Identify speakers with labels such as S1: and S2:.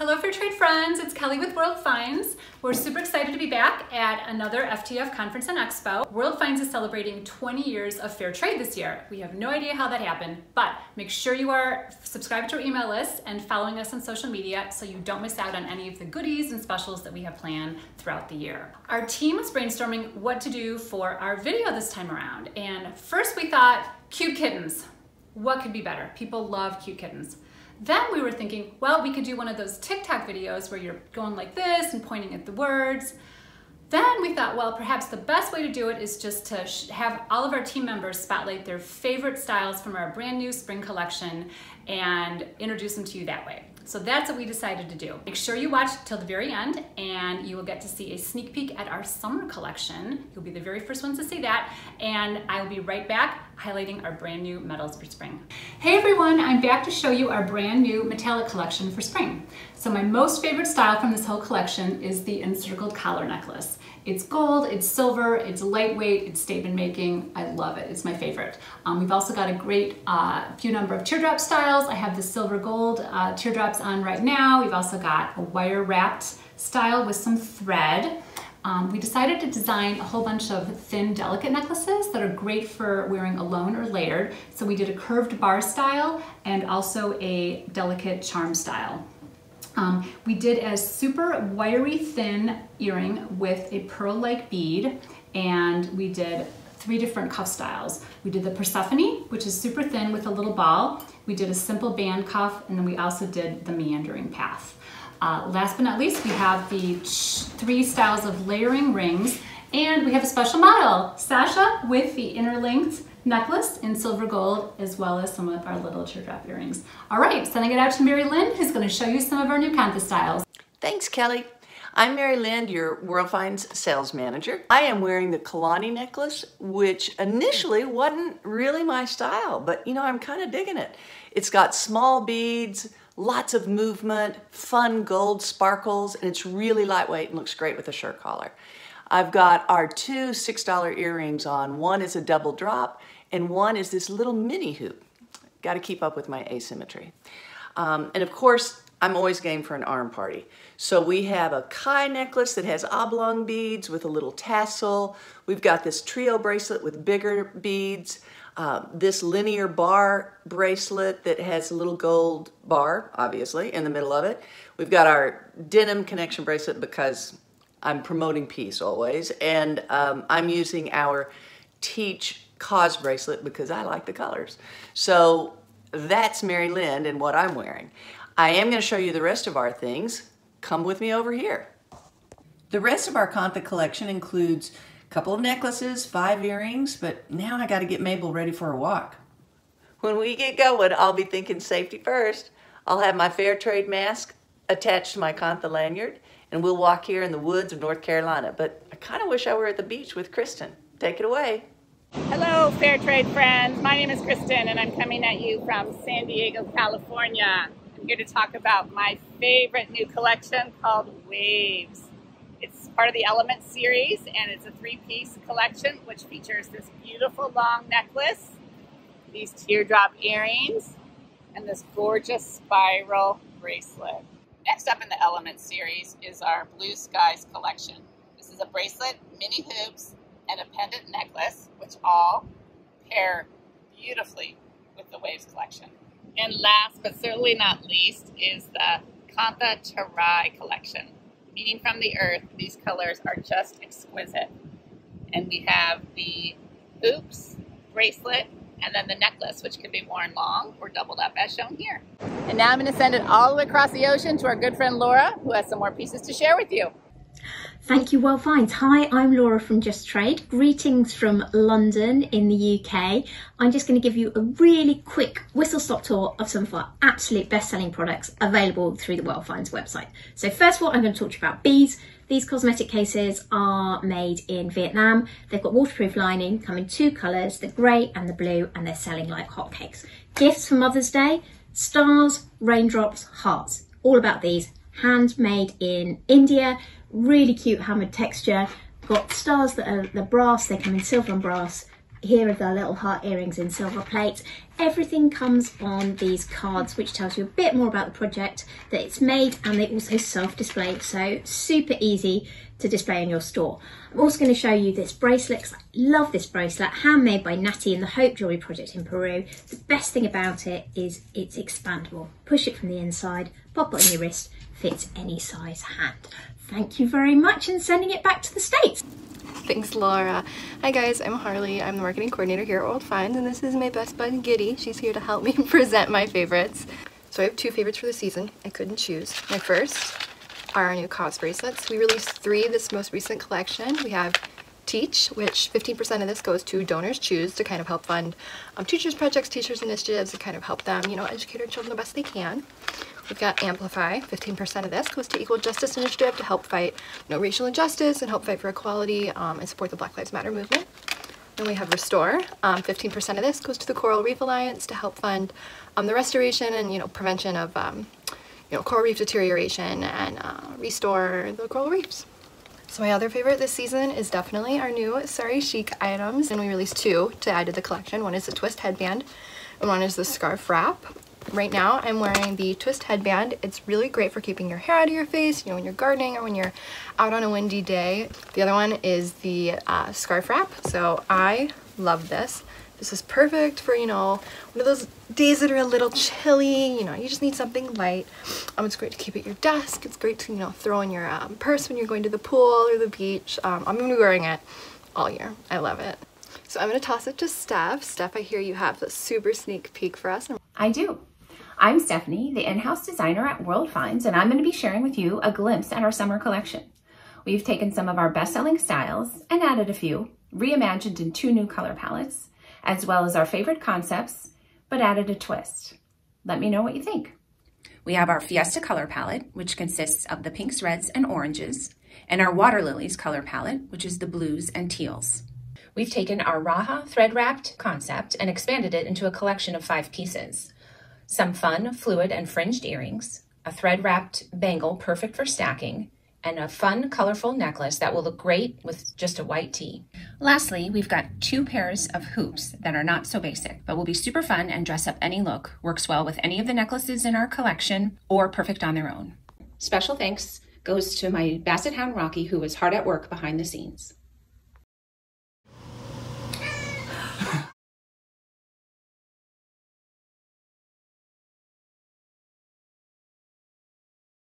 S1: Hello Fair Trade friends, it's Kelly with World Finds. We're super excited to be back at another FTF conference and expo. World Finds is celebrating 20 years of fair trade this year. We have no idea how that happened, but make sure you are subscribed to our email list and following us on social media so you don't miss out on any of the goodies and specials that we have planned throughout the year. Our team was brainstorming what to do for our video this time around, and first we thought cute kittens. What could be better? People love cute kittens. Then we were thinking, well, we could do one of those TikTok videos where you're going like this and pointing at the words. Then we thought, well, perhaps the best way to do it is just to have all of our team members spotlight their favorite styles from our brand new spring collection and introduce them to you that way. So that's what we decided to do. Make sure you watch till the very end and you will get to see a sneak peek at our summer collection. You'll be the very first ones to see that. And I will be right back highlighting our brand new metals for spring. Hey everyone, I'm back to show you our brand new metallic collection for spring. So my most favorite style from this whole collection is the encircled collar necklace. It's gold, it's silver, it's lightweight, it's statement making. I love it, it's my favorite. Um, we've also got a great uh, few number of teardrop styles. I have the silver gold uh, teardrops on right now. We've also got a wire wrapped style with some thread. Um, we decided to design a whole bunch of thin, delicate necklaces that are great for wearing alone or layered. So we did a curved bar style and also a delicate charm style. Um, we did a super wiry thin earring with a pearl-like bead and we did three different cuff styles. We did the Persephone, which is super thin with a little ball. We did a simple band cuff and then we also did the meandering path. Uh, last but not least, we have the three styles of layering rings and we have a special model, Sasha with the interlinked necklace in silver gold, as well as some of our little teardrop earrings. All right, sending it out to Mary Lynn, who's gonna show you some of our new Kantha styles.
S2: Thanks, Kelly. I'm Mary Lind, your World Finds sales manager. I am wearing the Kalani necklace, which initially wasn't really my style, but you know, I'm kind of digging it. It's got small beads, lots of movement, fun gold sparkles, and it's really lightweight and looks great with a shirt collar. I've got our two $6 earrings on. One is a double drop and one is this little mini hoop. Got to keep up with my asymmetry. Um, and of course, I'm always game for an arm party. So we have a Kai necklace that has oblong beads with a little tassel. We've got this trio bracelet with bigger beads. Uh, this linear bar bracelet that has a little gold bar, obviously, in the middle of it. We've got our denim connection bracelet because I'm promoting peace always. And um, I'm using our Teach cause bracelet because I like the colors. So that's Mary Lynn and what I'm wearing. I am going to show you the rest of our things. Come with me over here. The rest of our Kantha collection includes a couple of necklaces, five earrings, but now I got to get Mabel ready for a walk. When we get going, I'll be thinking safety first. I'll have my fair trade mask attached to my Kantha lanyard and we'll walk here in the woods of North Carolina. But I kind of wish I were at the beach with Kristen. Take it away.
S3: Hello, fair trade friends. My name is Kristen, and I'm coming at you from San Diego, California. I'm here to talk about my favorite new collection called Waves. It's part of the Element series, and it's a three-piece collection which features this beautiful long necklace, these teardrop earrings, and this gorgeous spiral bracelet. Next up in the Element series is our Blue Skies collection. This is a bracelet, mini hoops, and a pendant necklace, which all pair beautifully with the Waves collection. And last but certainly not least is the Kantha Tarai collection. Meaning from the earth, these colors are just exquisite. And we have the hoops, bracelet, and then the necklace, which can be worn long or doubled up as shown here. And now I'm gonna send it all the way across the ocean to our good friend Laura, who has some more pieces to share with you.
S4: Thank you, World Finds. Hi, I'm Laura from Just Trade. Greetings from London in the UK. I'm just going to give you a really quick whistle stop tour of some of our absolute best-selling products available through the World Finds website. So first of all, I'm going to talk to you about bees. These cosmetic cases are made in Vietnam. They've got waterproof lining, come in two colours, the grey and the blue, and they're selling like hotcakes. Gifts for Mother's Day, stars, raindrops, hearts. All about these, handmade in India really cute hammered texture. Got stars that are the brass, they come in silver and brass. Here are the little heart earrings in silver plates. Everything comes on these cards, which tells you a bit more about the project that it's made, and they also self-display, so super easy to display in your store. I'm also going to show you this bracelet. I love this bracelet, handmade by Natty in the Hope Jewelry Project in Peru. The best thing about it is it's expandable. Push it from the inside, pop it on your wrist, fits any size hand. Thank you very much and sending it back to the States.
S5: Thanks, Laura. Hi guys, I'm Harley. I'm the marketing coordinator here at World Finds, and this is my best bud, Giddy. She's here to help me present my favorites. So I have two favorites for the season. I couldn't choose. My first are our new Cause bracelets. We released three this most recent collection. We have Teach, which 15% of this goes to Donors Choose to kind of help fund um, teachers' projects, teachers' initiatives, to kind of help them, you know, educate our children the best they can. We've got Amplify, 15% of this goes to Equal Justice Initiative to help fight you know, racial injustice and help fight for equality um, and support the Black Lives Matter movement. Then we have Restore, 15% um, of this goes to the Coral Reef Alliance to help fund um, the restoration and you know prevention of um, you know coral reef deterioration and uh, restore the coral reefs. So my other favorite this season is definitely our new Sari Chic items and we released two to add to the collection. One is the twist headband and one is the scarf wrap. Right now I'm wearing the twist headband. It's really great for keeping your hair out of your face, you know, when you're gardening or when you're out on a windy day. The other one is the uh, scarf wrap. So I love this. This is perfect for, you know, one of those days that are a little chilly, you know, you just need something light. Um, it's great to keep at your desk. It's great to, you know, throw in your um, purse when you're going to the pool or the beach. Um, I'm to be wearing it all year. I love it. So I'm to toss it to Steph. Steph, I hear you have a super sneak peek for us.
S6: I do. I'm Stephanie, the in-house designer at World Finds, and I'm going to be sharing with you a glimpse at our summer collection. We've taken some of our best-selling styles and added a few, reimagined in two new color palettes, as well as our favorite concepts, but added a twist. Let me know what you think. We have our Fiesta color palette, which consists of the pinks, reds, and oranges, and our Water Lilies color palette, which is the blues and teals. We've taken our Raha thread-wrapped concept and expanded it into a collection of five pieces some fun, fluid, and fringed earrings, a thread wrapped bangle perfect for stacking, and a fun, colorful necklace that will look great with just a white tee. Lastly, we've got two pairs of hoops that are not so basic, but will be super fun and dress up any look, works well with any of the necklaces in our collection, or perfect on their own. Special thanks goes to my Basset Hound Rocky, who was hard at work behind the scenes.